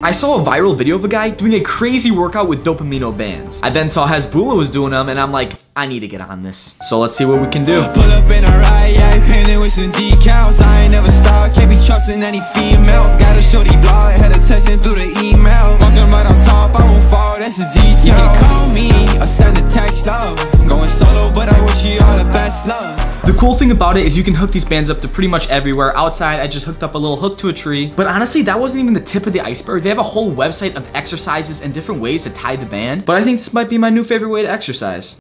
I saw a viral video of a guy doing a crazy workout with dopamino bands. I then saw Hasbulla was doing them and I'm like, I need to get on this. So let's see what we can do. Pull up in a ride, yeah, painted with some decals. I ain't never stop, can't be trusting any females. Got a shorty blog, had a texting through the email. Walking right on top, I won't fall, that's a detail. You can call me or send a text, love. Going solo, but I wish you all the best love. The cool thing about it is you can hook these bands up to pretty much everywhere. Outside, I just hooked up a little hook to a tree. But honestly, that wasn't even the tip of the iceberg. They have a whole website of exercises and different ways to tie the band. But I think this might be my new favorite way to exercise.